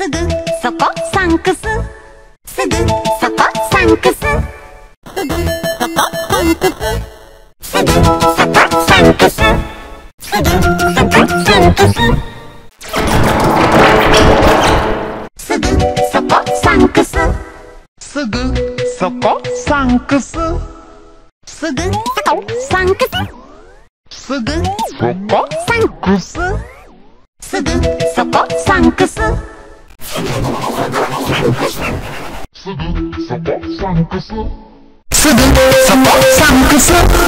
すぐそこサンクスすぐそこサンクスすぐそこサンクスすぐそこサンクスすぐそこサンクスすぐそこサンクスすぐそこサンクスすぐそこサンクスすぐそこサンクスすぐそこサンクス ス Sabah, sabah, sabah, sabah, sabah,